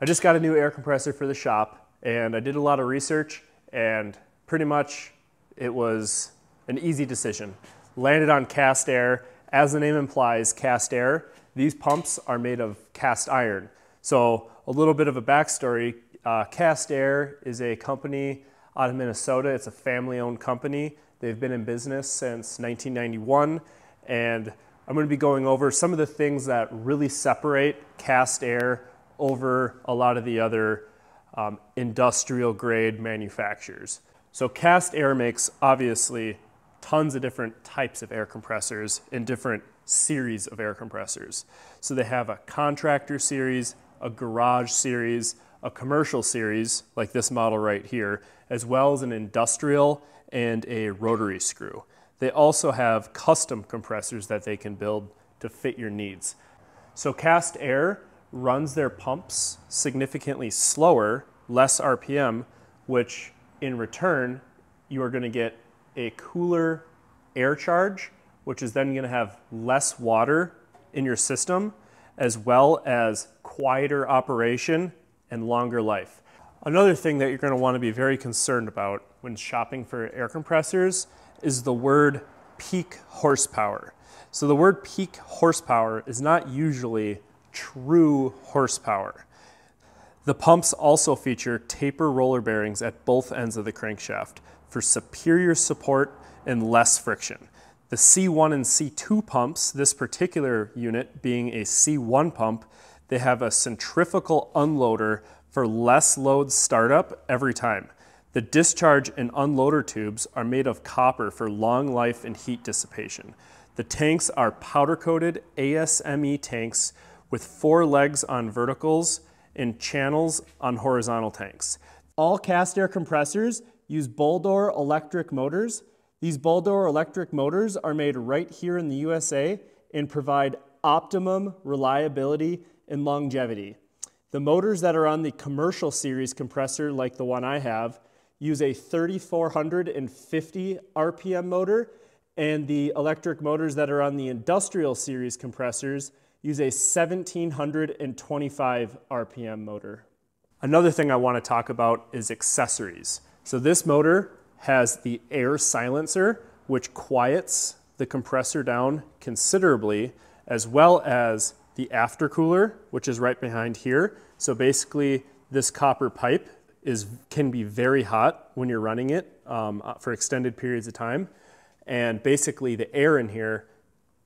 I just got a new air compressor for the shop and I did a lot of research and pretty much it was an easy decision. Landed on cast air. As the name implies, cast air. These pumps are made of cast iron. So a little bit of a backstory. Uh, cast Air is a company out of Minnesota. It's a family-owned company. They've been in business since 1991, and I'm going to be going over some of the things that really separate Cast Air over a lot of the other um, industrial grade manufacturers. So Cast Air makes obviously tons of different types of air compressors in different series of air compressors. So they have a contractor series, a garage series, a commercial series like this model right here, as well as an industrial and a rotary screw. They also have custom compressors that they can build to fit your needs. So Cast Air runs their pumps significantly slower, less RPM, which in return, you are gonna get a cooler air charge, which is then gonna have less water in your system, as well as quieter operation and longer life. Another thing that you're going to want to be very concerned about when shopping for air compressors is the word peak horsepower. So the word peak horsepower is not usually true horsepower. The pumps also feature taper roller bearings at both ends of the crankshaft for superior support and less friction. The C1 and C2 pumps, this particular unit being a C1 pump, they have a centrifugal unloader for less load startup every time. The discharge and unloader tubes are made of copper for long life and heat dissipation. The tanks are powder coated ASME tanks with four legs on verticals and channels on horizontal tanks. All cast air compressors use Baldor electric motors these Baldor electric motors are made right here in the USA and provide optimum reliability and longevity. The motors that are on the commercial series compressor, like the one I have, use a 3450 RPM motor, and the electric motors that are on the industrial series compressors use a 1725 RPM motor. Another thing I want to talk about is accessories. So this motor has the air silencer, which quiets the compressor down considerably, as well as the aftercooler, which is right behind here. So basically, this copper pipe is, can be very hot when you're running it um, uh, for extended periods of time. And basically, the air in here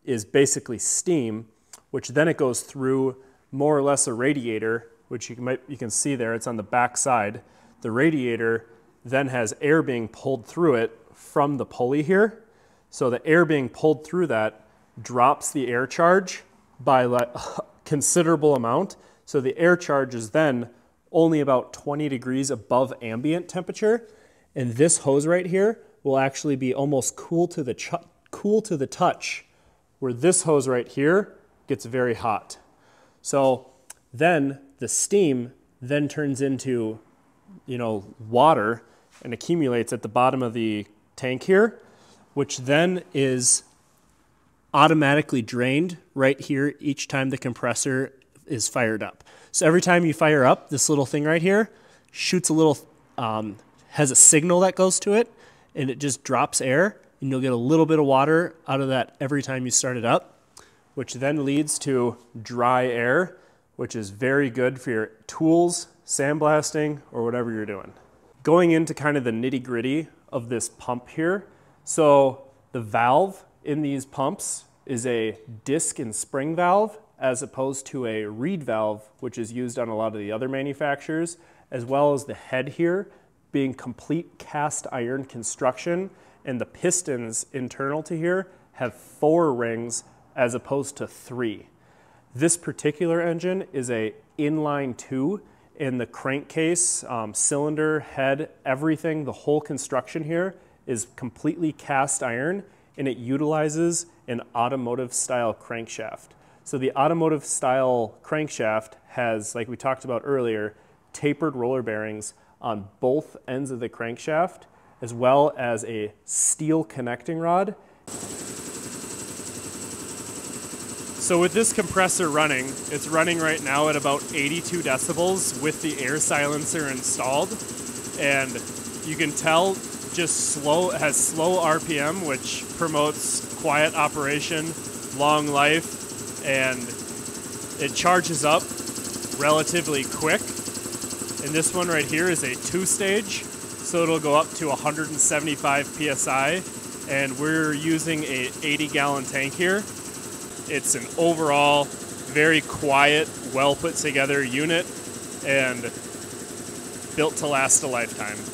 is basically steam, which then it goes through more or less a radiator, which you, might, you can see there, it's on the back side. The radiator then has air being pulled through it from the pulley here. So the air being pulled through that drops the air charge by a considerable amount. So the air charge is then only about 20 degrees above ambient temperature. And this hose right here will actually be almost cool to the, cool to the touch, where this hose right here gets very hot. So then the steam then turns into, you know, water and accumulates at the bottom of the tank here, which then is automatically drained right here each time the compressor is fired up. So every time you fire up, this little thing right here shoots a little, um, has a signal that goes to it, and it just drops air, and you'll get a little bit of water out of that every time you start it up, which then leads to dry air, which is very good for your tools, sandblasting, or whatever you're doing going into kind of the nitty gritty of this pump here. So the valve in these pumps is a disc and spring valve as opposed to a reed valve, which is used on a lot of the other manufacturers, as well as the head here being complete cast iron construction and the pistons internal to here have four rings as opposed to three. This particular engine is a inline two in the crankcase, um, cylinder, head, everything, the whole construction here is completely cast iron and it utilizes an automotive style crankshaft. So the automotive style crankshaft has, like we talked about earlier, tapered roller bearings on both ends of the crankshaft, as well as a steel connecting rod. So with this compressor running, it's running right now at about 82 decibels with the air silencer installed. And you can tell just slow, has slow RPM, which promotes quiet operation, long life, and it charges up relatively quick. And this one right here is a two stage, so it'll go up to 175 PSI. And we're using a 80 gallon tank here. It's an overall very quiet, well put together unit and built to last a lifetime.